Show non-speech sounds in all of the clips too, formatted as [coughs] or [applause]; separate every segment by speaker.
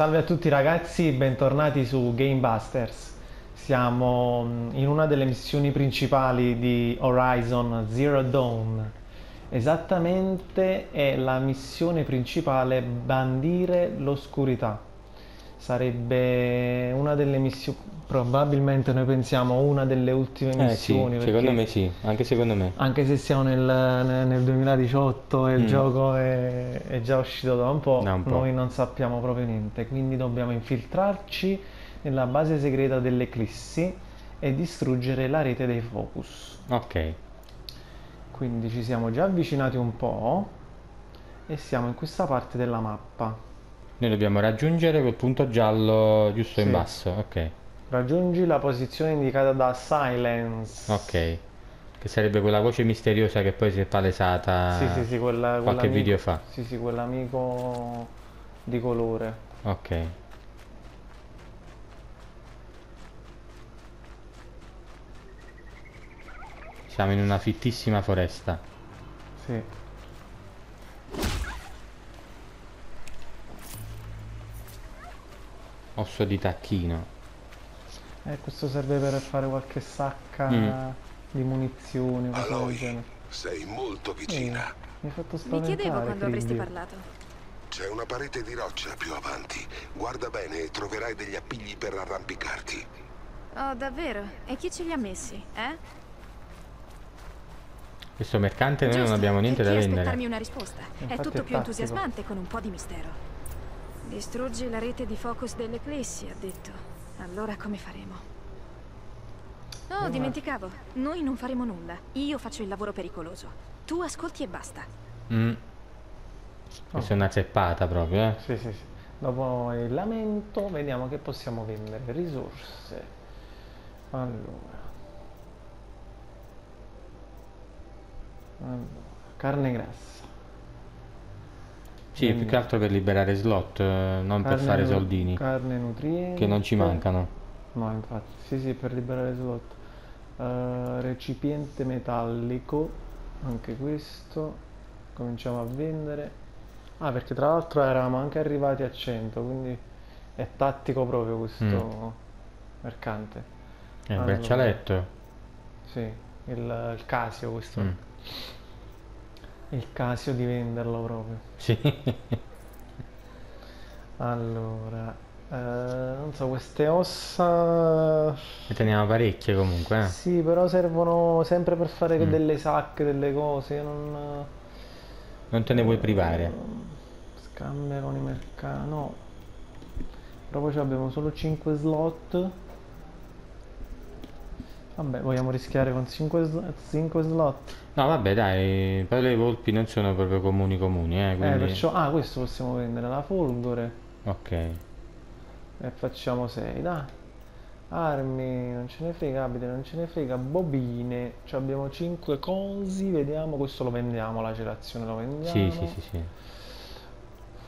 Speaker 1: Salve a tutti ragazzi, bentornati su Gamebusters. Siamo mm, in una delle missioni principali di Horizon Zero Dawn. Esattamente è la missione principale bandire l'oscurità. Sarebbe una delle missioni, probabilmente noi pensiamo una delle ultime
Speaker 2: Eh sì,
Speaker 1: missioni.
Speaker 2: secondo me sì, anche secondo me.
Speaker 1: anche se siamo nel, nel- nel 2018 e il
Speaker 2: Mm.
Speaker 1: gioco è, è già uscito da un po',
Speaker 2: Da un po'.
Speaker 1: noi non sappiamo proprio niente, quindi dobbiamo infiltrarci nella base segreta dell'Eclissi e distruggere la rete dei Focus.
Speaker 2: Ok,
Speaker 1: Quindi ci siamo già avvicinati un po' e siamo in questa parte della mappa.
Speaker 2: Noi dobbiamo raggiungere quel punto giallo giusto in
Speaker 1: Sì.
Speaker 2: basso, ok,
Speaker 1: Raggiungi la posizione indicata da Silence.
Speaker 2: ok. Che sarebbe quella voce misteriosa che poi si è palesata
Speaker 1: Sì, sì, sì, quella,
Speaker 2: qualche video fa.
Speaker 1: Sì, sì, quell'amico di colore.
Speaker 2: Ok, siamo in una fittissima foresta.
Speaker 1: Sì.
Speaker 2: Osso di tacchino.
Speaker 1: Eh, questo serve per fare qualche sacca
Speaker 2: Mm.
Speaker 1: di munizioni, cose del genere.
Speaker 3: sei molto vicina.
Speaker 1: mi hai fatto
Speaker 4: Mi
Speaker 1: spaventare,
Speaker 4: chiedevo quando avresti
Speaker 1: Krillin.
Speaker 4: parlato.
Speaker 3: C'è una parete di roccia più avanti. Guarda bene e troverai degli appigli per arrampicarti.
Speaker 4: Oh, davvero? E chi ce li ha messi, eh?
Speaker 2: Questo mercante noi non
Speaker 4: Giusto,
Speaker 2: abbiamo niente da vendere.
Speaker 4: aspettarmi una risposta? È tutto
Speaker 1: è
Speaker 4: più entusiasmante con un po' di mistero. Distruggi la rete di focus dell'Eclissi, ha detto. Allora come faremo? Oh, dimenticavo. Noi non faremo nulla. Io faccio il lavoro pericoloso. Tu ascolti e basta.
Speaker 2: Mm. Questa è una zeppata proprio, eh.
Speaker 1: Sì, sì, sì. Dopo il lamento, vediamo che possiamo vendere. Risorse. Allora. Allora, carne grassa.
Speaker 2: Sì, più che altro per liberare slot, eh, non per
Speaker 1: Carne
Speaker 2: fare
Speaker 1: nu-
Speaker 2: soldini,
Speaker 1: Carne nutriente.
Speaker 2: che non ci mancano.
Speaker 1: No, infatti, sì, sì, per liberare slot. Eh, recipiente metallico, anche questo. Cominciamo a vendere. Ah, perché tra l'altro eravamo anche arrivati a 100, quindi è tattico proprio questo
Speaker 2: Mm.
Speaker 1: mercante.
Speaker 2: Eh, il
Speaker 1: Allora.
Speaker 2: braccialetto.
Speaker 1: Sì, il, il Casio questo.
Speaker 2: Mm.
Speaker 1: Il Casio di venderlo proprio.
Speaker 2: Sì.
Speaker 1: Allora, eh, non so, queste ossa...
Speaker 2: Ne teniamo parecchie comunque, eh.
Speaker 1: Sì, però servono sempre per fare
Speaker 2: Mm.
Speaker 1: delle sacche, delle cose. Non...
Speaker 2: Non te ne vuoi privare.
Speaker 1: Scambia con i mercati. No. Proprio abbiamo solo 5 slot. Vabbè, vogliamo rischiare con 5, slot.
Speaker 2: No, vabbè, dai, poi le volpi non sono proprio comuni comuni, eh,
Speaker 1: Eh,
Speaker 2: quindi...
Speaker 1: perciò... Ah, questo possiamo vendere, la folgore.
Speaker 2: Ok.
Speaker 1: E facciamo 6, dai. Armi, non ce ne frega, abite, non ce ne frega. Bobine, Ci abbiamo 5 cosi, vediamo, questo lo vendiamo, la celazione lo vendiamo.
Speaker 2: Sì, sì, sì, sì.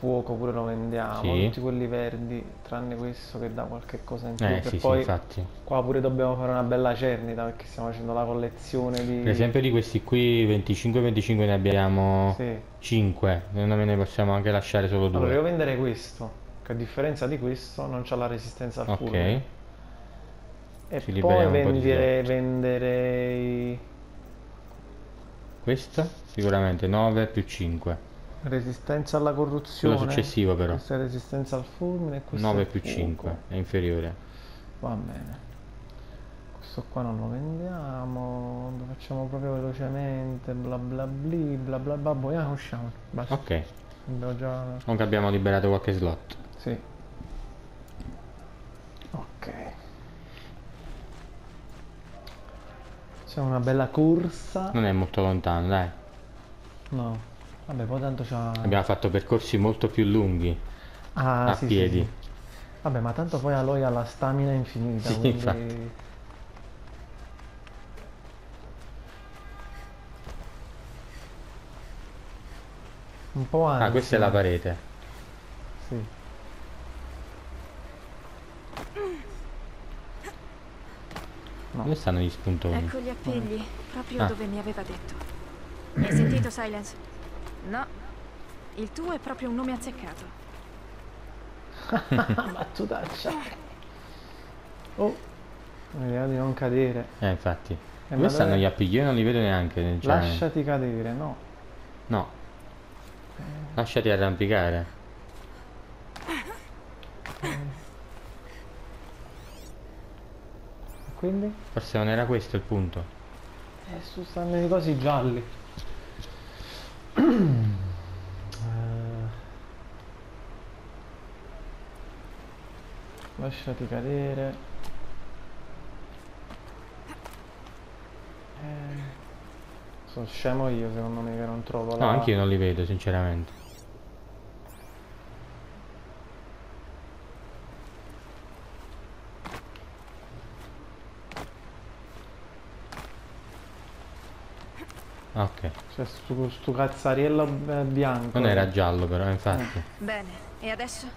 Speaker 1: Fuoco pure lo vendiamo,
Speaker 2: Sì.
Speaker 1: tutti quelli verdi, tranne questo che dà qualche cosa in più.
Speaker 2: Eh, sì, sì,
Speaker 1: poi
Speaker 2: infatti.
Speaker 1: qua pure dobbiamo fare una bella cernita perché stiamo facendo la collezione di...
Speaker 2: Per esempio di questi qui 25-25 ne abbiamo
Speaker 1: Sì.
Speaker 2: 5, secondo me ne possiamo anche lasciare solo
Speaker 1: Allora io
Speaker 2: due.
Speaker 1: venderei questo, che a differenza di questo non c'ha la resistenza al
Speaker 2: Ok.
Speaker 1: fulmine. E
Speaker 2: Ci
Speaker 1: poi vendere- venderei
Speaker 2: Questo sicuramente 9 più 5.
Speaker 1: Resistenza alla corruzione.
Speaker 2: Quello successivo però.
Speaker 1: Questa è resistenza al fulmine e questo
Speaker 2: 9
Speaker 1: è
Speaker 2: più
Speaker 1: fuoco.
Speaker 2: 5 è inferiore.
Speaker 1: Va bene. Questo qua non lo vendiamo, lo facciamo proprio velocemente, bla bla bli, bla bla bla, poi ah, usciamo. Basta.
Speaker 2: Ok,
Speaker 1: Abbiamo già...
Speaker 2: comunque abbiamo liberato qualche slot.
Speaker 1: Sì. Ok. C'è una bella corsa.
Speaker 2: Non è molto lontano, dai.
Speaker 1: No. Vabbè, poi tanto c'ha...
Speaker 2: Abbiamo fatto percorsi molto più lunghi
Speaker 1: Ah,
Speaker 2: a
Speaker 1: sì, sì,
Speaker 2: piedi.
Speaker 1: sì. Vabbè, ma tanto poi Aloy ha la stamina infinita,
Speaker 2: Sì,
Speaker 1: quindi...
Speaker 2: infatti.
Speaker 1: Un po' ansia.
Speaker 2: Ah, questa è la parete.
Speaker 1: Sì. No.
Speaker 2: Dove stanno gli spuntoni?
Speaker 4: Ecco gli appigli, proprio
Speaker 2: Ah.
Speaker 4: dove mi aveva detto. Hai sentito Silence? No. Il tuo è proprio un nome azzeccato. [laughs]
Speaker 1: Battutaccia. Oh, vediamo di non cadere.
Speaker 2: Eh, infatti.
Speaker 1: Eh,
Speaker 2: Dove stanno gli appigli? Io non li vedo neanche. sinceramente.
Speaker 1: Lasciati cadere, no.
Speaker 2: No. Lasciati arrampicare.
Speaker 1: Quindi?
Speaker 2: Forse non era questo il punto.
Speaker 1: Eh, su stanno i cosi gialli. Eh, Lasciati cadere. Eh, sono scemo io secondo me che non trovo la...
Speaker 2: No, anche io non li vedo, sinceramente. Ok.
Speaker 1: C'è stu, stu cazzariello eh, bianco.
Speaker 2: Non era giallo però, infatti.
Speaker 4: Bene, e adesso?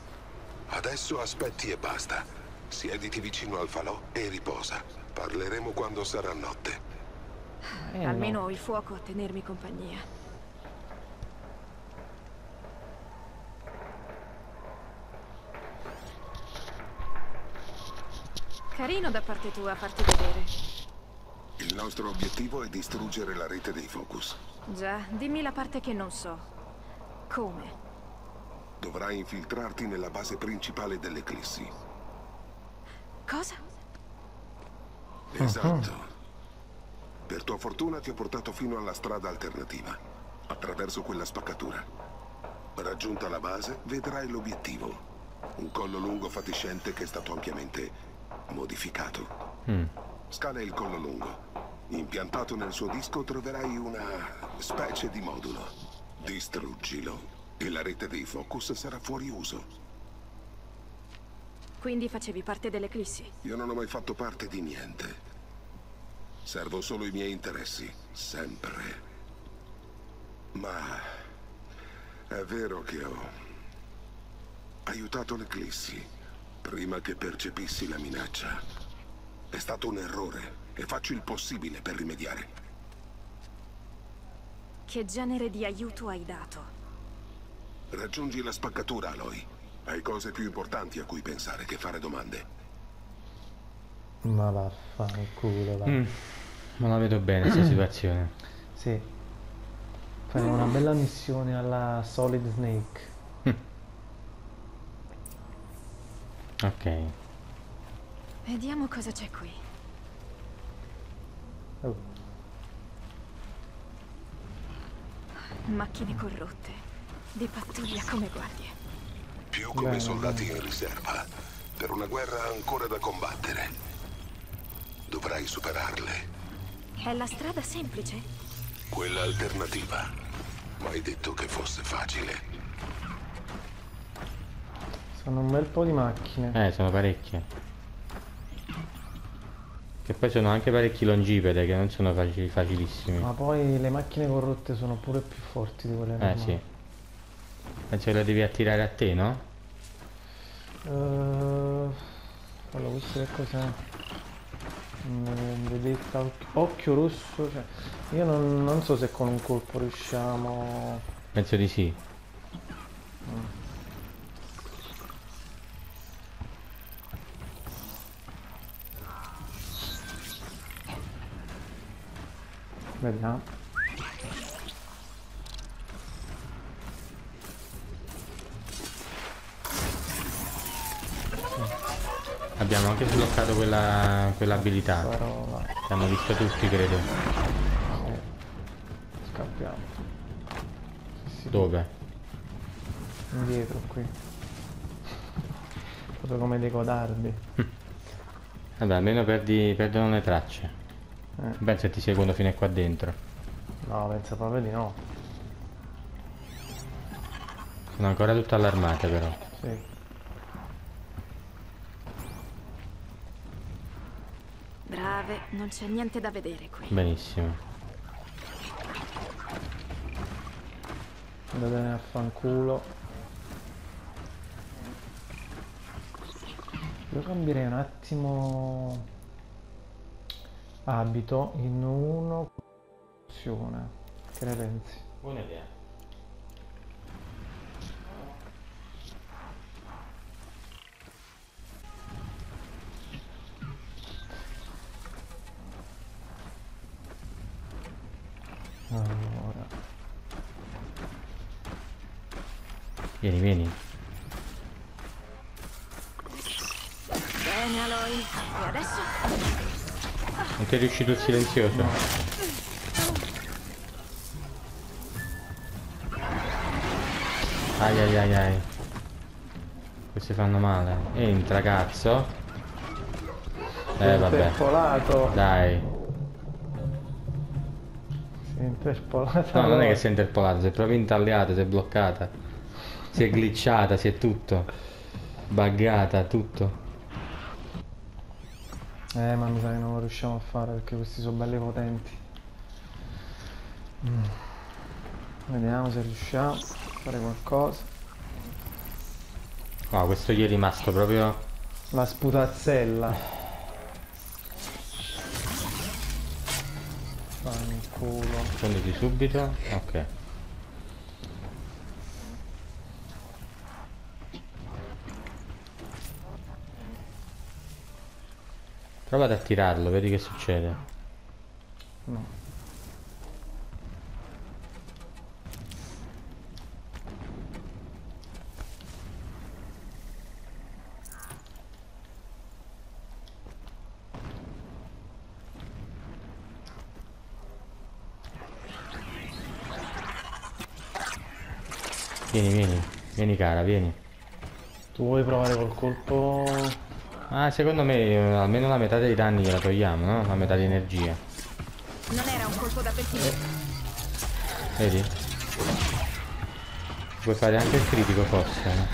Speaker 3: Adesso aspetti e basta. Siediti vicino al falò e riposa. Parleremo quando sarà notte.
Speaker 1: Eh, no.
Speaker 4: Almeno ho il fuoco a tenermi compagnia. Carino da parte tua farti vedere.
Speaker 3: Il nostro obiettivo è distruggere la rete dei Focus.
Speaker 4: Già, dimmi la parte che non so. Come?
Speaker 3: Dovrai infiltrarti nella base principale dell'Eclissi.
Speaker 4: Cosa?
Speaker 3: Esatto. Per tua fortuna ti ho portato fino alla strada alternativa, attraverso quella spaccatura. Raggiunta la base, vedrai l'obiettivo. Un collo lungo fatiscente che è stato ampiamente modificato.
Speaker 2: Mm.
Speaker 3: Scala il collo lungo. Impiantato nel suo disco troverai una specie di modulo. Distruggilo e la rete dei Focus sarà fuori uso.
Speaker 4: Quindi facevi parte dell'Eclissi?
Speaker 3: Io non ho mai fatto parte di niente. Servo solo i miei interessi, sempre. Ma è vero che ho aiutato l'Eclissi prima che percepissi la minaccia. È stato un errore e faccio il possibile per rimediare.
Speaker 4: Che genere di aiuto hai dato?
Speaker 3: Raggiungi la spaccatura, Aloy. Hai cose più importanti a cui pensare che fare domande.
Speaker 1: Ma vaffanculo, va.
Speaker 2: Mm. Non la vedo bene questa [clears throat] situazione.
Speaker 1: Sì. Faremo una bella missione alla Solid Snake.
Speaker 2: Ok.
Speaker 4: Vediamo cosa c'è qui.
Speaker 1: Oh,
Speaker 4: Macchine corrotte. Di pattuglia come guardie.
Speaker 3: Più come
Speaker 1: Bene,
Speaker 3: soldati in riserva, per una guerra ancora da combattere. Dovrai superarle.
Speaker 4: È la strada semplice?
Speaker 3: Quella alternativa. Mai detto che fosse facile.
Speaker 1: sono un bel po' di macchine.
Speaker 2: Eh, sono parecchie. Che poi sono anche parecchi longipede che non sono facili- facilissimi.
Speaker 1: Ma poi le macchine corrotte sono pure più forti di quelle
Speaker 2: Eh
Speaker 1: normali.
Speaker 2: sì. Penso che la devi attirare a te, no?
Speaker 1: Eh, allora, questo che cos'è? Mm, Vedetta, occhio, rosso. Cioè, io non, non so se con un colpo riusciamo.
Speaker 2: Penso di sì.
Speaker 1: Vediamo.
Speaker 2: Abbiamo anche sbloccato quella, quell'abilità. Che hanno visto tutti, credo.
Speaker 1: Scappiamo. Sì, sì,
Speaker 2: Dove?
Speaker 1: Indietro qui. Proprio come dei codardi. [laughs]
Speaker 2: Vabbè, almeno perdi, perdono le tracce.
Speaker 1: Eh.
Speaker 2: Penso che ti seguono fino a qua dentro.
Speaker 1: No, penso proprio di no.
Speaker 2: Sono ancora tutte allarmate però.
Speaker 1: Sì.
Speaker 4: Brave, non c'è niente da vedere qui.
Speaker 2: Benissimo.
Speaker 1: Andatene a fanculo. Io cambierei un attimo abito in uno opzione. Che ne pensi?
Speaker 2: Buona idea. Riuscito il silenzioso? Ai ai ai ai. Questi fanno male. Entra, cazzo. Eh, vabbè.
Speaker 1: Interpolato.
Speaker 2: Dai.
Speaker 1: Si è interpolato.
Speaker 2: No, non è che si è interpolata, si è proprio intagliata, si è bloccata. Si è glitchata, si è tutto. Buggata, tutto.
Speaker 1: Eh, ma mi sa che non lo riusciamo a fare perché questi sono belli potenti. Mm. Vediamo se riusciamo a fare qualcosa.
Speaker 2: No, questo gli è rimasto proprio...
Speaker 1: La sputazzella. Fanculo.
Speaker 2: Sconditi subito. Ok. Prova ad attirarlo, vedi che succede.
Speaker 1: No.
Speaker 2: Vieni, vieni. Vieni cara, vieni.
Speaker 1: Tu vuoi provare col colpo?
Speaker 2: Ah, secondo me eh, almeno la metà dei danni gliela togliamo, no? La metà di energia.
Speaker 4: Non era un colpo da pettine.
Speaker 2: Vedi? Puoi fare anche il critico forse, no?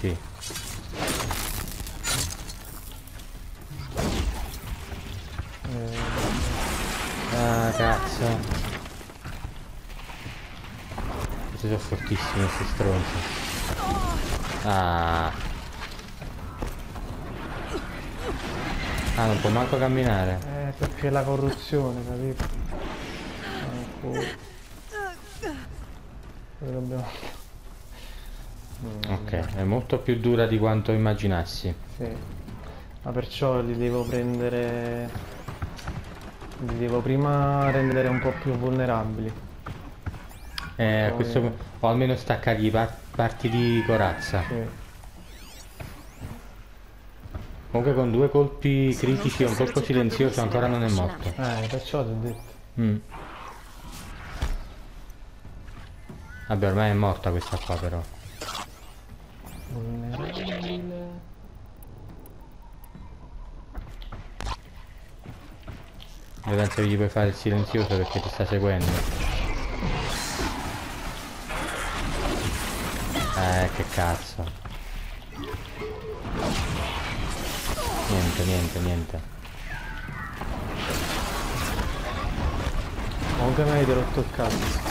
Speaker 2: Sì.
Speaker 1: Eh,
Speaker 2: Ah, cazzo. Questi sono fortissimi questi stronzi. Ah. Ah, non può manco camminare.
Speaker 1: eh, perché è la corruzione, capito? Dove dobbiamo... Mm,
Speaker 2: Ok, è molto più dura di quanto immaginassi.
Speaker 1: Sì. Ma perciò li devo prendere... Li devo prima rendere un po' più vulnerabili.
Speaker 2: Eh, a
Speaker 1: Poi-
Speaker 2: questo o almeno staccargli par- parti di corazza.
Speaker 1: Sì.
Speaker 2: Comunque con due colpi critici e un colpo silenzioso ancora non è morto.
Speaker 1: Eh, perciò ti ho detto.
Speaker 2: Mm. Vabbè, ormai è morta questa qua però.
Speaker 1: Vulnerabile.
Speaker 2: Io penso che gli puoi fare il silenzioso perché ti sta seguendo. Eh, che cazzo. Niente, niente, niente.
Speaker 1: Comunque mi avete rotto il cazzo.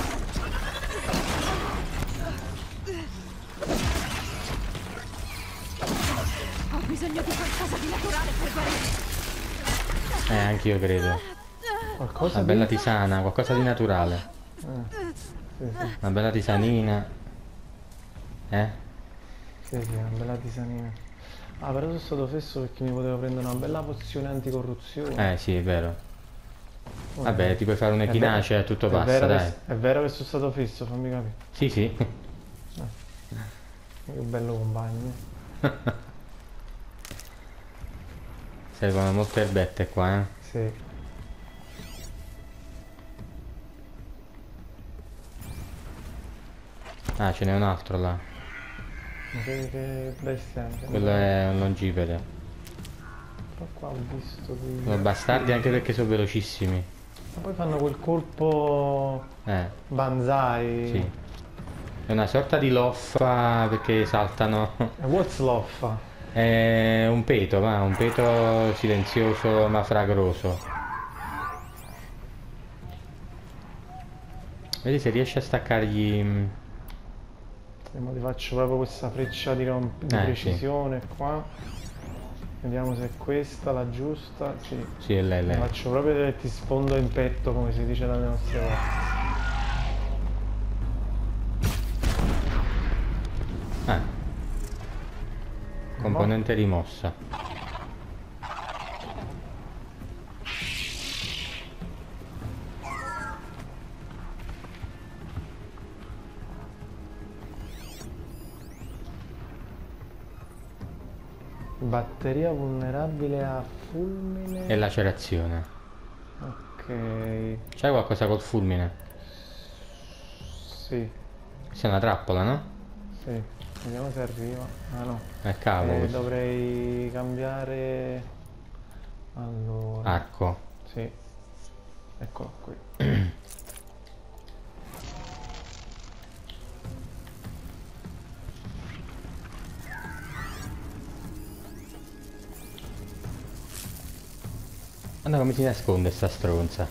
Speaker 4: Ho bisogno di qualcosa di naturale per guarire.
Speaker 2: Eh, anche io credo.
Speaker 1: Qualcosa
Speaker 2: Una
Speaker 1: di...
Speaker 2: bella tisana, qualcosa di naturale.
Speaker 1: Eh, sì, sì,
Speaker 2: Una bella tisanina. Eh?
Speaker 1: sì, sì, una bella tisanina. Ah, però sono stato fesso perché mi potevo prendere una bella pozione anticorruzione.
Speaker 2: Eh, sì, è vero. Vabbè, ti puoi fare
Speaker 1: è
Speaker 2: un'echinacia e tutto
Speaker 1: è
Speaker 2: passa,
Speaker 1: che-
Speaker 2: dai.
Speaker 1: è vero che sono stato fesso, fammi capire.
Speaker 2: Sì, sì.
Speaker 1: Che bello compagno. [laughs]
Speaker 2: Servono molte erbette qua, eh.
Speaker 1: Sì.
Speaker 2: Ah, ce n'è un altro là.
Speaker 1: Ma che, che.
Speaker 2: Quello è un longipede.
Speaker 1: Però qua ho visto qui.
Speaker 2: Sono bastardi anche perché sono velocissimi.
Speaker 1: Ma poi fanno quel colpo
Speaker 2: Eh,
Speaker 1: banzai.
Speaker 2: sì. È una sorta di loffa perché saltano.
Speaker 1: E What's loffa?
Speaker 2: È un peto, va, un peto silenzioso ma fragroso. Vedi se riesci a staccargli. Mm,
Speaker 1: E mo ti faccio proprio questa freccia di, di
Speaker 2: Eh, sì.
Speaker 1: precisione qua. Vediamo se è questa la giusta. Sì.
Speaker 2: Sì, è lei, lei.
Speaker 1: faccio proprio che ti sfondo in petto come si dice dalle nostre parti.
Speaker 2: Ah. Componente rimossa.
Speaker 1: Batteria vulnerabile a fulmine.
Speaker 2: E lacerazione.
Speaker 1: Ok.
Speaker 2: C'hai qualcosa col fulmine?
Speaker 1: Sì,
Speaker 2: Questa è una trappola, no?
Speaker 1: sì. Vediamo se arriva. Ah no.
Speaker 2: Eh cavolo.
Speaker 1: Eh, dovrei cambiare. Allora.
Speaker 2: Arco.
Speaker 1: Sì. Eccolo qui.
Speaker 2: Guarda come si nasconde sta stronza.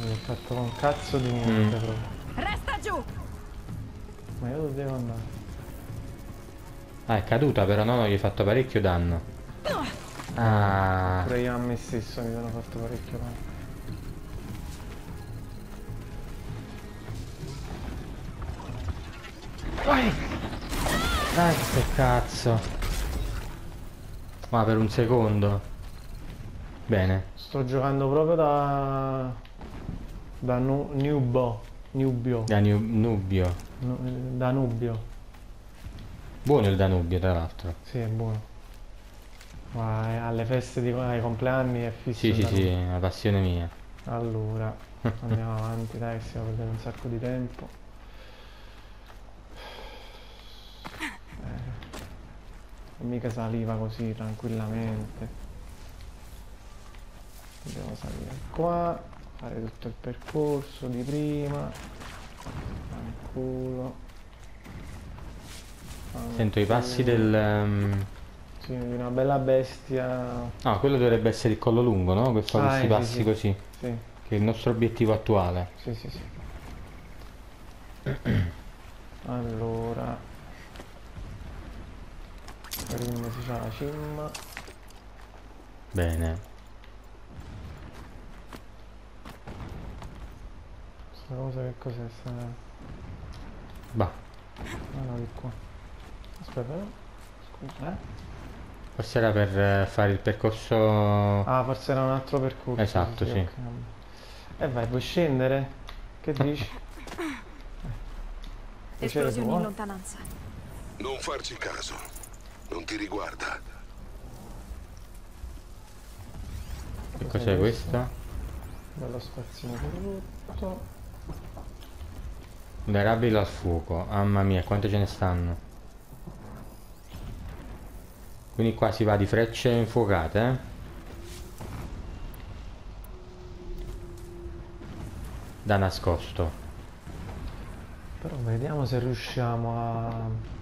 Speaker 1: Mi ho fatto un cazzo di niente
Speaker 2: Mm.
Speaker 1: proprio.
Speaker 4: Resta giù!
Speaker 1: Ma io dove devo andare?
Speaker 2: Ah, è caduta però, no? No, gli hai fatto parecchio danno. Ah,
Speaker 1: Pure io a me stesso mi sono fatto parecchio male.
Speaker 2: Vai! Dai, che cazzo. Ma per un secondo. Bene.
Speaker 1: Sto giocando proprio da. da nu- Nubo. Nubio.
Speaker 2: Danu- Nubio.
Speaker 1: Nu- Danubio.
Speaker 2: Buono il Danubio, tra l'altro.
Speaker 1: Sì, è buono. Ma alle feste di ai compleanni è fisso.
Speaker 2: Sì, sì, sì,
Speaker 1: Danubio.
Speaker 2: è una passione mia.
Speaker 1: Allora, [laughs] andiamo avanti, dai, che stiamo perdendo un sacco di tempo. Eh, mica saliva così tranquillamente. Dobbiamo salire qua, fare tutto il percorso di prima. Fanculo.
Speaker 2: Sento i passi del... ehm,
Speaker 1: Sì, di una bella bestia.
Speaker 2: No, quello dovrebbe essere il collo lungo, no? Che fa
Speaker 1: Ah,
Speaker 2: questi
Speaker 1: sì,
Speaker 2: passi
Speaker 1: sì.
Speaker 2: così.
Speaker 1: Sì,
Speaker 2: Che è il nostro obiettivo attuale.
Speaker 1: sì, sì, sì. [clears throat] Allora, prima si fa la cimma.
Speaker 2: Bene.
Speaker 1: Questa cosa che cos'è? Sta...
Speaker 2: Bah,
Speaker 1: Ah no, di qua. Aspetta, eh. scusa, eh.
Speaker 2: forse era per eh, fare il percorso...
Speaker 1: Ah, forse era un altro percorso.
Speaker 2: Esatto, sì.
Speaker 1: ok, vabbè. E vai, puoi scendere? Che dici? [laughs]
Speaker 4: Esplosioni in
Speaker 1: eh?
Speaker 4: lontananza.
Speaker 3: Non farci caso. Non ti riguarda.
Speaker 2: Che
Speaker 1: Cos'è
Speaker 2: questo?
Speaker 1: Bello spazzino corrotto.
Speaker 2: Vulnerabile al fuoco. Mamma mia, quante ce ne stanno. Quindi qua si va di frecce infuocate, eh? Da nascosto.
Speaker 1: Però vediamo se riusciamo a...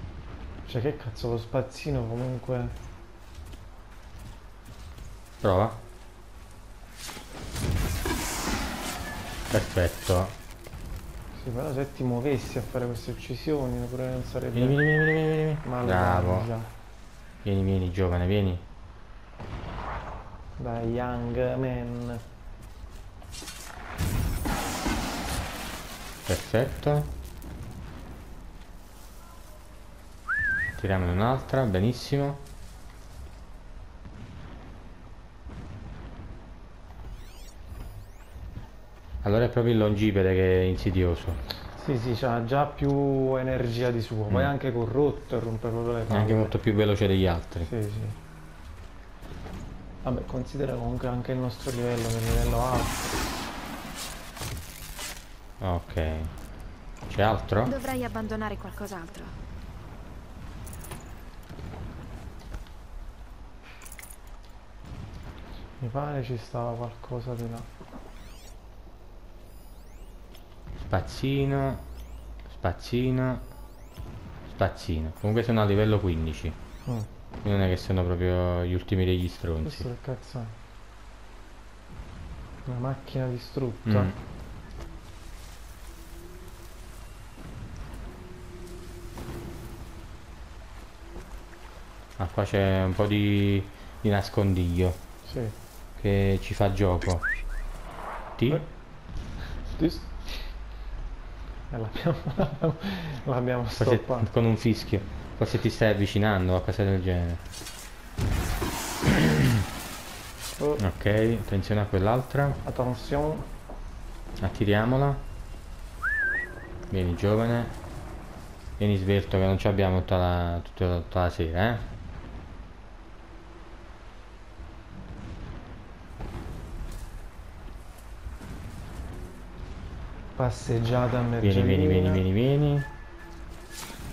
Speaker 1: Cioè che cazzo lo spazzino comunque...
Speaker 2: Prova. Perfetto.
Speaker 1: Sì, però se ti muovessi a fare queste uccisioni pure non sarebbe...
Speaker 2: Vieni, vieni, vieni, vieni, vieni. Bravo. Vieni, vieni, giovane, vieni.
Speaker 1: Da Young Man.
Speaker 2: Perfetto. Tiriamone un'altra, benissimo. Allora è proprio il longipede che è insidioso.
Speaker 1: Sì, sì, c'ha già più energia di suo. Poi è
Speaker 2: Mm.
Speaker 1: anche corrotto e rompe proprio le
Speaker 2: È
Speaker 1: palle.
Speaker 2: anche molto più veloce degli altri.
Speaker 1: Sì, sì. Vabbè, considera comunque anche il nostro livello, che è il livello alto.
Speaker 2: Ok. C'è altro?
Speaker 4: Dovrei abbandonare qualcos'altro.
Speaker 1: Mi pare ci stava qualcosa di là.
Speaker 2: Spazzino. Spazzino. Spazzino. Comunque sono a livello 15.
Speaker 1: Mm.
Speaker 2: Non è che sono proprio gli ultimi degli stronzi.
Speaker 1: Questo che cazzo è? Una macchina distrutta.
Speaker 2: Mm. Ah, qua c'è un po' di, di nascondiglio
Speaker 1: Sì.
Speaker 2: Che ci fa gioco. Ti?
Speaker 1: Eh. Dis- Eh, l'abbiamo, [laughs] l'abbiamo, stoppato.
Speaker 2: con un fischio. Forse ti stai avvicinando o qualcosa del genere. [coughs]
Speaker 1: Oh,
Speaker 2: Ok, attenzione a quell'altra.
Speaker 1: attenzione.
Speaker 2: Attiriamola. Vieni giovane. Vieni svelto che non ci abbiamo tutta la, tutta, tutta la sera, eh.
Speaker 1: Passeggiata a
Speaker 2: Vieni, vieni, vieni, vieni, vieni.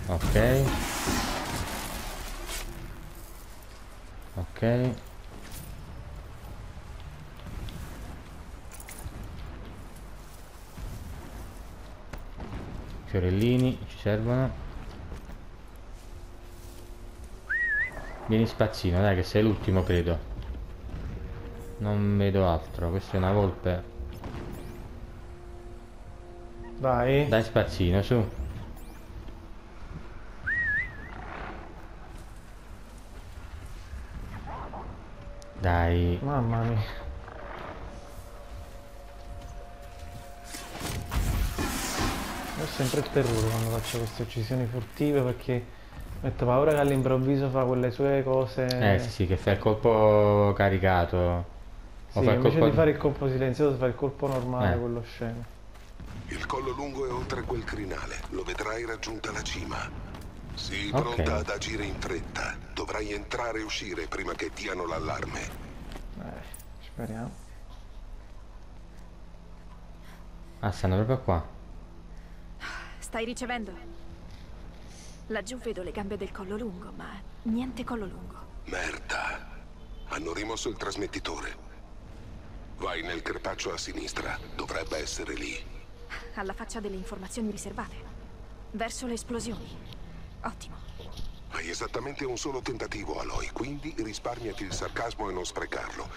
Speaker 2: Ok. Ok. Fiorellini ci servono. Vieni spazzino, dai che sei l'ultimo credo. Non vedo altro, questa è una volpe.
Speaker 1: Vai.
Speaker 2: Dai spazzino, su. Dai.
Speaker 1: Mamma mia. Ho sempre il terrore quando faccio queste uccisioni furtive perché metto paura che all'improvviso fa quelle sue cose.
Speaker 2: Eh sì, sì, che fa il colpo caricato. O
Speaker 1: Sì,
Speaker 2: fa
Speaker 1: invece
Speaker 2: colpo...
Speaker 1: di fare il colpo silenzioso fa il colpo normale,
Speaker 2: Eh.
Speaker 1: quello scemo.
Speaker 3: Il collo lungo è oltre quel crinale. Lo vedrai raggiunta la cima. Sii
Speaker 2: Ok.
Speaker 3: pronta ad agire in fretta. Dovrai entrare e uscire prima che diano l'allarme.
Speaker 1: Eh, speriamo.
Speaker 2: Ah, stanno proprio qua.
Speaker 4: Stai ricevendo? Laggiù vedo le gambe del collo lungo, ma niente collo lungo.
Speaker 3: Merda. Hanno rimosso il trasmettitore. Vai nel crepaccio a sinistra. Dovrebbe essere lì.
Speaker 4: Alla faccia delle informazioni riservate. Verso le esplosioni. Ottimo.
Speaker 3: Hai esattamente un solo tentativo, Aloy, quindi risparmiati il sarcasmo e non sprecarlo.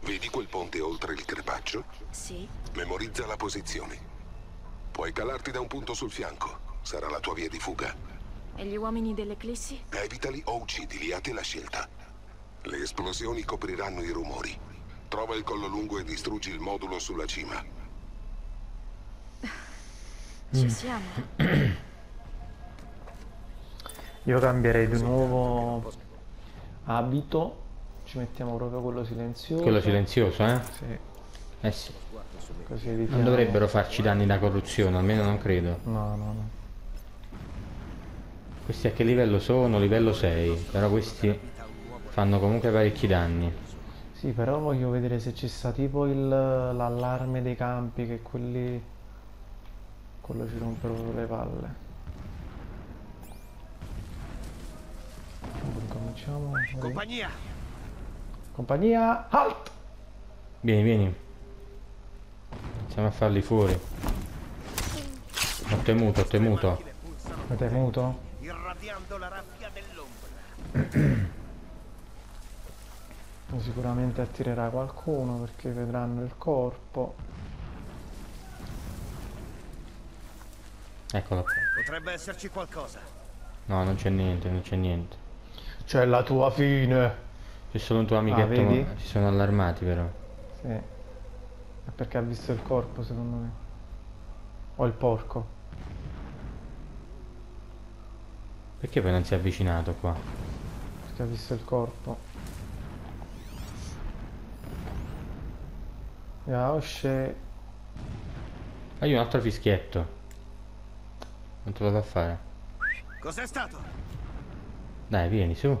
Speaker 3: Vedi quel ponte oltre il crepaccio?
Speaker 4: Sì?
Speaker 3: Memorizza la posizione. Puoi calarti da un punto sul fianco. Sarà la tua via di fuga.
Speaker 4: E gli uomini dell'Eclissi?
Speaker 3: Evitali o uccidili, a te la scelta. Le esplosioni copriranno i rumori. Trova il collo lungo e distruggi il modulo sulla cima.
Speaker 4: Ci siamo.
Speaker 1: Io cambierei di nuovo abito. Ci mettiamo proprio quello silenzioso.
Speaker 2: Quello silenzioso, eh?
Speaker 1: Sì,
Speaker 2: Eh sì.
Speaker 1: così evitiamo.
Speaker 2: Non dovrebbero farci danni da corruzione, almeno non credo.
Speaker 1: No, no, no.
Speaker 2: Questi a che livello sono? Livello 6. Però questi fanno comunque parecchi danni.
Speaker 1: Sì, però voglio vedere se ci sta tipo il- l'allarme dei campi, che quelli... Quello ci rompe proprio le palle. Allora, Cominciamo.
Speaker 5: Compagnia!
Speaker 1: Compagnia, halt!
Speaker 2: Vieni, vieni. Iniziamo a farli fuori. Ho temuto, ho temuto.
Speaker 1: Avete muto?
Speaker 5: Irradiando la rabbia dell'ombra.
Speaker 1: Sicuramente attirerà qualcuno perché vedranno il corpo.
Speaker 2: Eccolo qua.
Speaker 5: Potrebbe esserci qualcosa.
Speaker 2: No, non c'è niente, non c'è niente.
Speaker 1: C'è la tua fine!
Speaker 2: C'è solo un tuo amichetto,
Speaker 1: Ah, vedi?
Speaker 2: ma si sono allarmati però.
Speaker 1: Sì. È perché ha visto il corpo, secondo me. O il porco.
Speaker 2: Perché poi non si è avvicinato qua?
Speaker 1: Perché ha visto il corpo. Ya, osce.
Speaker 2: Ah, io un altro fischietto. Non te lo fa fare.
Speaker 5: Cos'è stato?
Speaker 2: Dai, vieni su.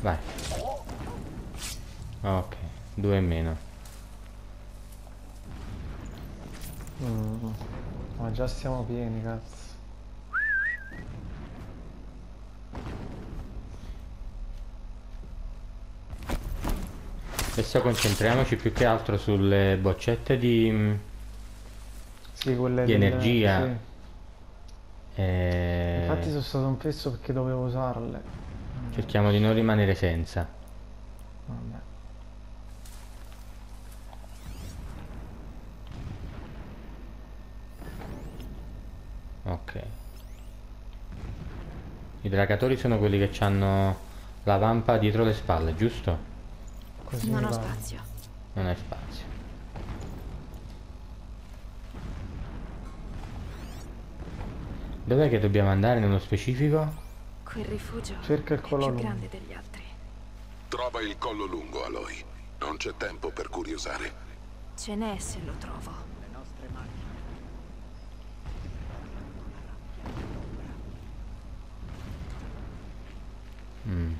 Speaker 2: Vai. Ok, due in meno.
Speaker 1: Mm. Ma già stiamo pieni, cazzo.
Speaker 2: Adesso concentriamoci più che altro sulle boccette di...
Speaker 1: Sì, quelle
Speaker 2: Di
Speaker 1: del-
Speaker 2: energia.
Speaker 1: sì.
Speaker 2: eh,
Speaker 1: Infatti sono stato un pezzo perché dovevo usarle.
Speaker 2: Cerchiamo di non rimanere senza.
Speaker 1: Vabbè.
Speaker 2: Ok. I dragatori sono quelli che hanno la vampa dietro le spalle, giusto?
Speaker 1: Così
Speaker 4: Non
Speaker 1: mi
Speaker 4: ho spazio.
Speaker 2: Non hai spazio. Dov'è che dobbiamo andare nello specifico?
Speaker 4: Quel rifugio
Speaker 1: Cerca il collo è
Speaker 4: più
Speaker 1: lungo.
Speaker 4: grande degli altri.
Speaker 3: Trova il collo lungo, Aloy. Non c'è tempo per curiosare.
Speaker 4: Ce n'è se lo trovo.
Speaker 1: Le nostre mani. Mm.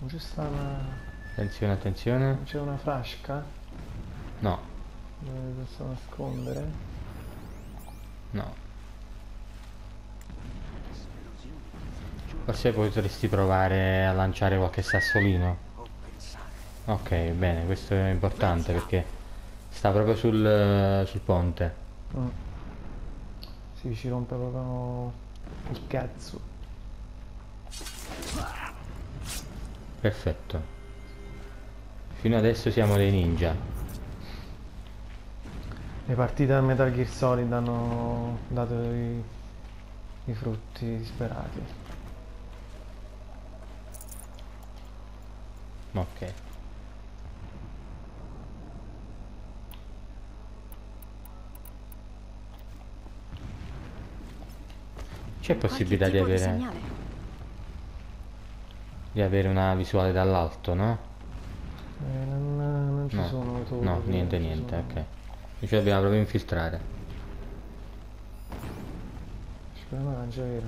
Speaker 2: Może sama... Attenzione,
Speaker 1: attenzione. c'è una frasca?
Speaker 2: No,
Speaker 1: Dove posso nascondere?
Speaker 2: no. Forse potresti provare a lanciare qualche sassolino. Ok, bene, questo è importante perché sta proprio sul, sul ponte.
Speaker 1: Mm. Sì, ci rompe proprio il cazzo.
Speaker 2: Perfetto. Fino adesso siamo dei ninja.
Speaker 1: Le partite a Metal Gear Solid hanno dato i, i frutti sperati.
Speaker 2: Ok. C'è possibilità di avere,
Speaker 4: segnale.
Speaker 2: di avere una visuale dall'alto, no?
Speaker 1: Eh, non, non ci
Speaker 2: No,
Speaker 1: sono torri,
Speaker 2: no, niente, niente,
Speaker 1: sono-
Speaker 2: ok. Ci dobbiamo proprio infiltrare.
Speaker 1: Non c'è vero.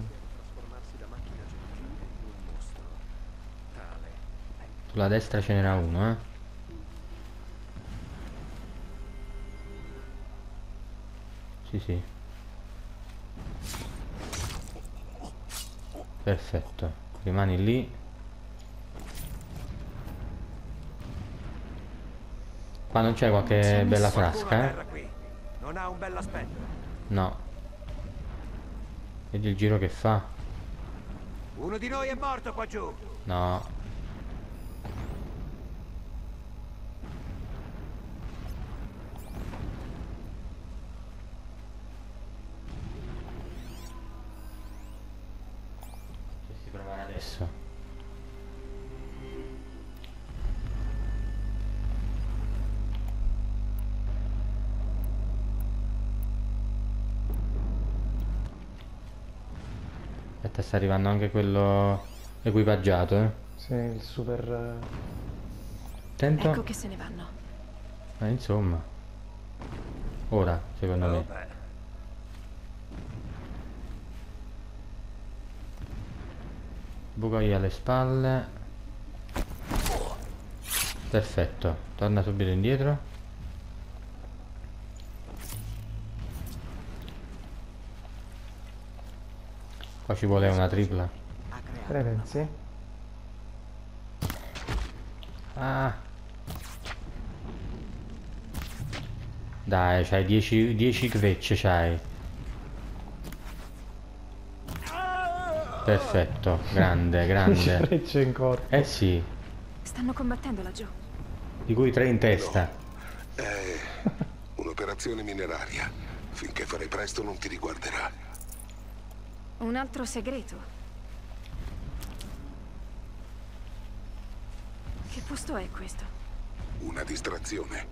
Speaker 2: Sulla destra ce n'era uno, eh? Sì, sì. Perfetto. Rimani lì. Qua non c'è qualche bella frasca, eh?
Speaker 5: Non ha un bell'aspetto.
Speaker 2: No. Vedi il giro che fa?
Speaker 5: Uno di noi è morto qua giù.
Speaker 2: No. Aspetta, sta arrivando anche quello equipaggiato, eh.
Speaker 1: Sì, il super... eh,
Speaker 2: Attento.
Speaker 4: Ecco che se ne vanno.
Speaker 2: Ma insomma. Ora, secondo me. Buco alle spalle. Perfetto. Torna subito indietro. Qua ci vuole una tripla.
Speaker 1: Ne pensi?
Speaker 2: Ah. Dai, c'hai 10 10 grecce, c'hai. Perfetto, grande, [laughs] grande.
Speaker 1: Frecce in corpo.
Speaker 2: Eh sì,
Speaker 4: Stanno combattendo laggiù.
Speaker 2: di cui tre in testa.
Speaker 3: È un'operazione mineraria. Finché farai presto non ti riguarderà.
Speaker 4: Un altro segreto. Che posto è questo?
Speaker 3: Una distrazione.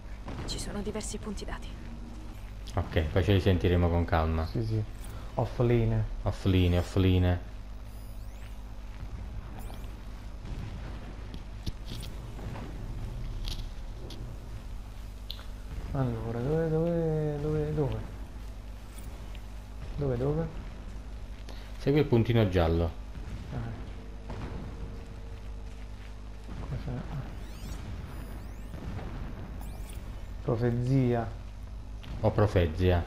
Speaker 4: Ci sono diversi punti dati.
Speaker 2: Ok, poi ce li sentiremo con calma.
Speaker 1: Sì, sì. Offline.
Speaker 2: Offline, offline.
Speaker 1: Allora, dove, dove, dove, dove? Dove, dove?
Speaker 2: Segui il puntino giallo.
Speaker 1: Cos'è? Profezia.
Speaker 2: O profezia.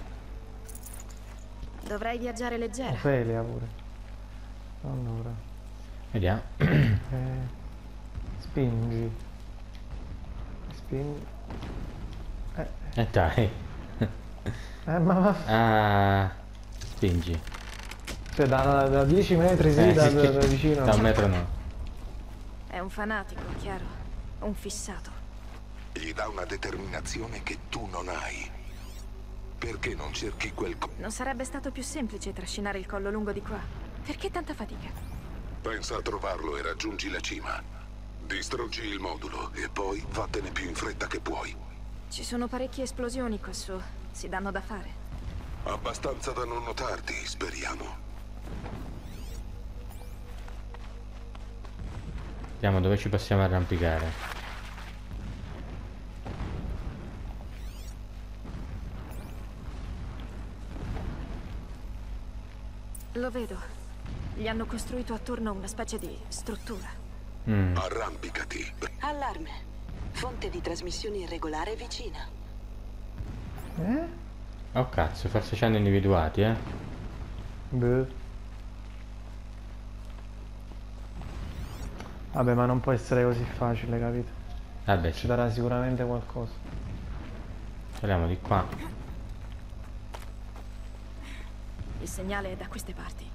Speaker 4: Dovrei viaggiare leggera.
Speaker 1: Ofelia pure. Allora.
Speaker 2: Vediamo. [clears throat]
Speaker 1: Eh, spingi. Spingi. Eh,
Speaker 2: E dai.
Speaker 1: eh, ma va.
Speaker 2: Ah, spingi.
Speaker 1: Cioè da, da 10 metri sì,
Speaker 2: Eh,
Speaker 1: da,
Speaker 2: sì,
Speaker 1: da- da vicino.
Speaker 2: Da un metro no.
Speaker 4: È un fanatico, chiaro. Un fissato.
Speaker 3: Gli dà una determinazione che tu non hai. Perché non cerchi quel... co-
Speaker 4: Non sarebbe stato più semplice trascinare il collo lungo di qua? Perché tanta fatica?
Speaker 3: Pensa a trovarlo e raggiungi la cima. Distruggi il modulo e poi vattene più in fretta che puoi.
Speaker 4: Ci sono parecchie esplosioni qua su. Si danno da fare.
Speaker 3: Abbastanza da non notarti, speriamo.
Speaker 2: Vediamo dove ci possiamo arrampicare.
Speaker 4: Lo vedo. Gli hanno costruito attorno una specie di struttura.
Speaker 2: Mm.
Speaker 3: Arrampicati.
Speaker 6: Allarme. Fonte di trasmissione irregolare vicina.
Speaker 1: Eh?
Speaker 2: Oh cazzo, forse ci hanno individuati, eh.
Speaker 1: Boh. Vabbè, ma non può essere così facile, capito?
Speaker 2: Vabbè,
Speaker 1: Ci darà sicuramente qualcosa.
Speaker 2: saliamo di qua.
Speaker 4: Il segnale è da queste parti.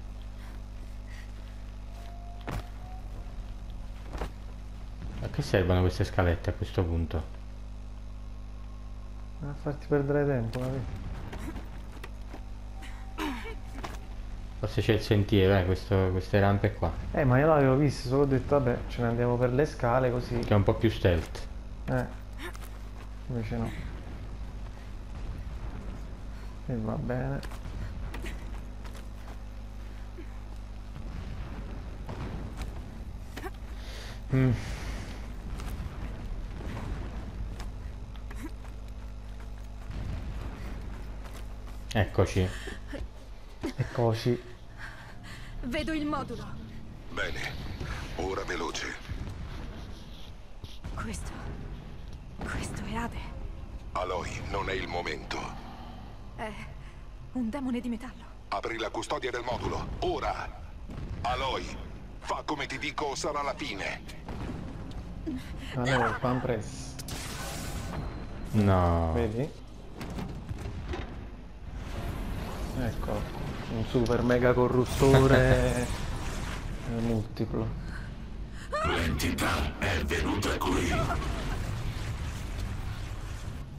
Speaker 2: A che servono queste scalette a questo punto?
Speaker 1: A farti perdere tempo, capito?
Speaker 2: Forse c'è il sentiero, eh, questo- queste rampe qua.
Speaker 1: Eh, ma io l'avevo visto, solo ho detto, vabbè, ce ne andiamo per le scale così.
Speaker 2: Che è un po' più stealth.
Speaker 1: Eh. Invece no. E va bene.
Speaker 2: Mm. Eccoci.
Speaker 1: Eccoci.
Speaker 4: Vedo il modulo.
Speaker 3: Bene. Ora veloce.
Speaker 4: Questo. Questo è Ade.
Speaker 3: Aloy, non è il momento.
Speaker 4: È un demone di metallo.
Speaker 3: Apri la custodia del modulo. Ora. Aloy, fa come ti dico o sarà la fine.
Speaker 1: Allora, fan press.
Speaker 2: No.
Speaker 1: Vedi? Ecco, un super mega corruttore [laughs] multiplo.
Speaker 3: L'entità è venuta qui.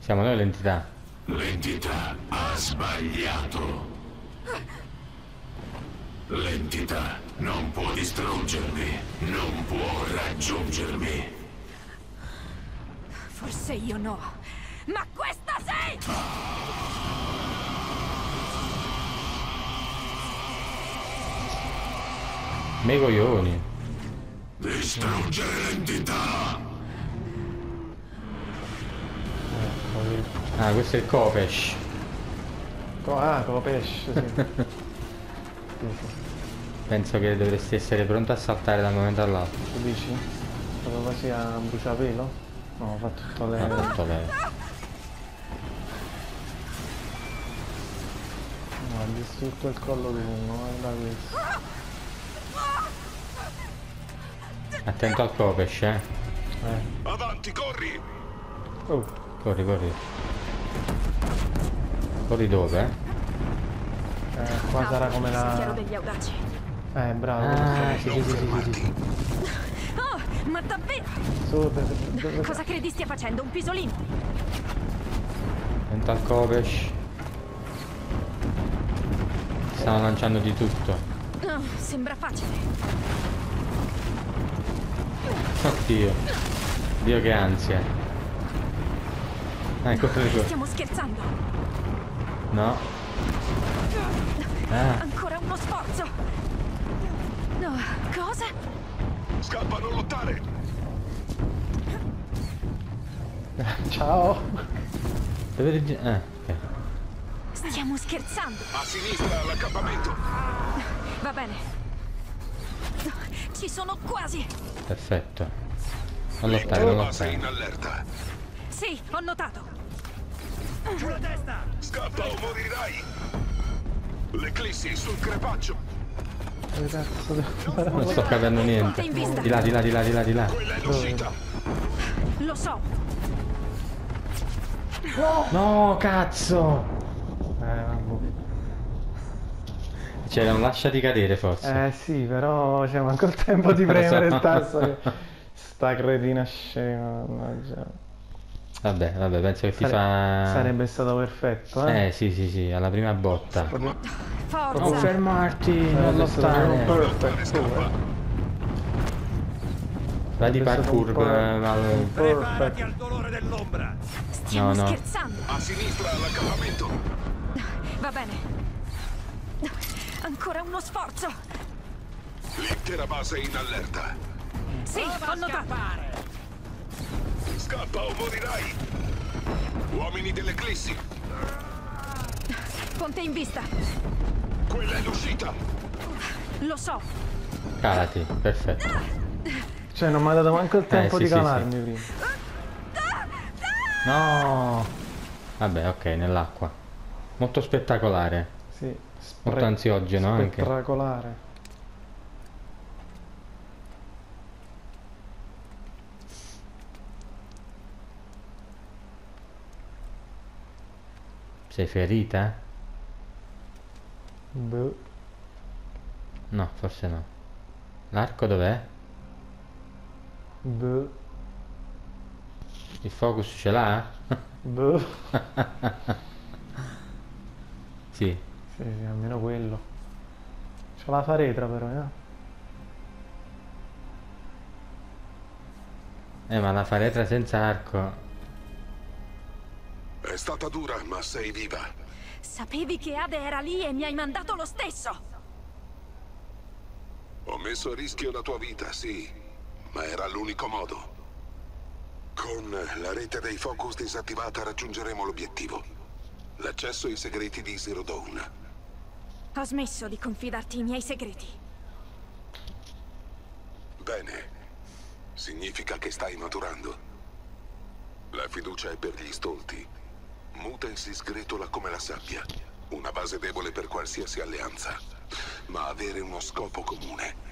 Speaker 2: Siamo noi l'entità.
Speaker 3: L'entità ha sbagliato. L'entità non può distruggermi, non può raggiungermi.
Speaker 4: Forse io no. Ma questa sì!
Speaker 2: Me coglioni.
Speaker 3: Distruggere l'entità!
Speaker 1: Vedi.
Speaker 2: Ah, questo è il Kopesh.
Speaker 1: Co- ah, pesce, sì. [laughs]
Speaker 2: Penso che dovresti essere pronto a saltare da un momento all'altro.
Speaker 1: Tu dici? Proprio quasi a bruciapelo? No, fa tutto le...
Speaker 2: Ma tanto lei.
Speaker 1: No, ha distrutto il collo di uno, guarda questo.
Speaker 2: Attento al Kopesh, eh.
Speaker 1: Eh.
Speaker 3: Avanti, corri!
Speaker 1: Oh,
Speaker 2: Corri, corri. Corri dove? eh?
Speaker 1: eh, qua sarà come la...
Speaker 4: degli audaci.
Speaker 1: Eh, bravo.
Speaker 2: Ah, sì, sì, sì, sì. [laughs]
Speaker 4: Oh, ma davvero?
Speaker 1: Su, dove- dove-
Speaker 4: Cosa credi stia facendo? Un pisolino?
Speaker 2: Attento al Kopesh. Stanno lanciando di tutto.
Speaker 4: Oh, sembra facile.
Speaker 2: Oddio. Dio che ansia. Ah, Ecco qua.
Speaker 4: Stiamo scherzando.
Speaker 2: No. Ah,
Speaker 4: Ancora uno sforzo. No, cosa?
Speaker 3: Scappa, non lottare! [laughs]
Speaker 1: Ciao.
Speaker 2: dove rigi- Ah, ok.
Speaker 4: Stiamo scherzando.
Speaker 3: A sinistra, all'accampamento!
Speaker 4: Va bene. Ci sono quasi.
Speaker 2: Perfetto. Non lottare, non
Speaker 3: è in
Speaker 2: lottare.
Speaker 3: allerta.
Speaker 4: Sì, ho notato.
Speaker 3: Scappa o morirai! L'eclissi sul crepaccio!
Speaker 2: Non sto capendo niente. Di là, di là, di là, di là, di là.
Speaker 3: Quella è l'uscita!
Speaker 4: Lo so.
Speaker 2: No, cazzo!
Speaker 1: Eh, vabbè.
Speaker 2: Cioè, non lasciati cadere forse.
Speaker 1: Eh sì, però c'è manco il tempo di [laughs] premere il tasto. che- Sta cretina scema, mannaggia.
Speaker 2: Vabbè, vabbè, penso che ti
Speaker 1: Sare-
Speaker 2: fa...
Speaker 1: Sarebbe stato perfetto, eh?
Speaker 2: Eh, sì, sì, sì, alla prima botta.
Speaker 4: Forza.
Speaker 2: Non fermarti, non
Speaker 1: sarebbe stato
Speaker 2: lottare. Vai di parkour, Val-
Speaker 5: Preparati al dolore dell'ombra.
Speaker 4: Stiamo
Speaker 2: No, no.
Speaker 4: scherzando.
Speaker 3: A sinistra, all'accampamento!
Speaker 4: Va bene. Ancora uno sforzo.
Speaker 3: L'intera base è in allerta!
Speaker 4: Sì, ho notato.
Speaker 3: Scappa o morirai! Uomini dell'eclissi!
Speaker 4: Ponte in vista.
Speaker 3: Quella è l'uscita!
Speaker 4: Lo so.
Speaker 2: Calati, perfetto.
Speaker 1: Cioè, non mi ha dato manco il tempo
Speaker 2: sì,
Speaker 1: di
Speaker 2: sì,
Speaker 1: calarmi
Speaker 2: sì.
Speaker 1: prima.
Speaker 2: No! Vabbè, ok, nell'acqua. Molto spettacolare. Ansiogeno anche.
Speaker 1: Spettacolare.
Speaker 2: Sei ferita?
Speaker 1: Boh.
Speaker 2: No, forse no. L'arco dov'è?
Speaker 1: Boh.
Speaker 2: Il focus ce l'ha?
Speaker 1: Boh. [laughs]
Speaker 2: sì.
Speaker 1: Sì, sì, almeno quello. C'ho la faretra però, eh.
Speaker 2: Eh, ma la faretra senza arco.
Speaker 3: È stata dura, ma sei viva.
Speaker 4: Sapevi che Ade era lì e mi hai mandato lo stesso!
Speaker 3: Ho messo a rischio la tua vita, sì, ma era l'unico modo. Con la rete dei focus disattivata raggiungeremo l'obiettivo. L'accesso ai segreti di Zero Dawn.
Speaker 4: Ho smesso di confidarti i miei segreti.
Speaker 3: Bene. Significa che stai maturando. La fiducia è per gli stolti. Muta e si sgretola come la sabbia. Una base debole per qualsiasi alleanza. Ma avere uno scopo comune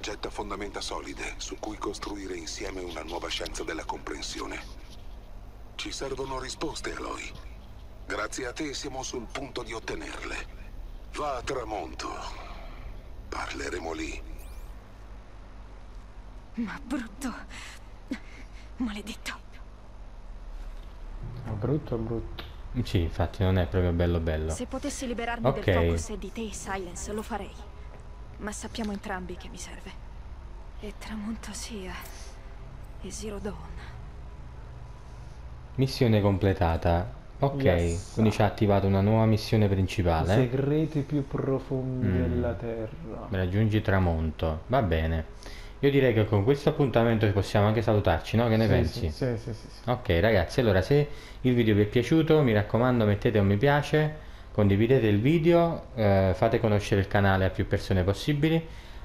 Speaker 3: getta fondamenta solide su cui costruire insieme una nuova scienza della comprensione. Ci servono risposte, Aloy. Grazie a te siamo sul punto di ottenerle. Va a tramonto. Parleremo lì.
Speaker 4: Ma brutto. Maledetto.
Speaker 1: È brutto, brutto.
Speaker 2: Sì, infatti non è proprio bello bello.
Speaker 4: Se potessi liberarmi
Speaker 2: Ok.
Speaker 4: del focus e di te e Silence, lo farei. Ma sappiamo entrambi che mi serve. E tramonto sia. E Zero Dawn.
Speaker 2: Missione completata. Ok,
Speaker 1: Yes.
Speaker 2: quindi ci ha attivato una nuova missione principale.
Speaker 1: segreti più profondi
Speaker 2: Mm.
Speaker 1: della terra.
Speaker 2: Raggiungi tramonto. Va bene. Io direi che con questo appuntamento possiamo anche salutarci, no? Che ne
Speaker 1: Sì,
Speaker 2: pensi?
Speaker 1: Sì, sì, sì, sì, sì.
Speaker 2: Ok ragazzi, allora se il video vi è piaciuto, mi raccomando mettete un mi piace, condividete il video, eh, fate conoscere il canale a più persone possibili.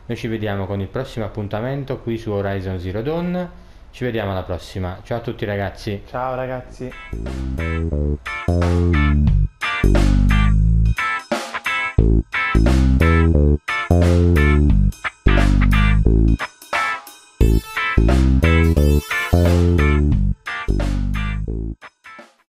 Speaker 2: Noi ci vediamo con il prossimo appuntamento qui su Horizon Zero Dawn. Ci vediamo alla prossima. Ciao a tutti ragazzi.
Speaker 1: Ciao ragazzi.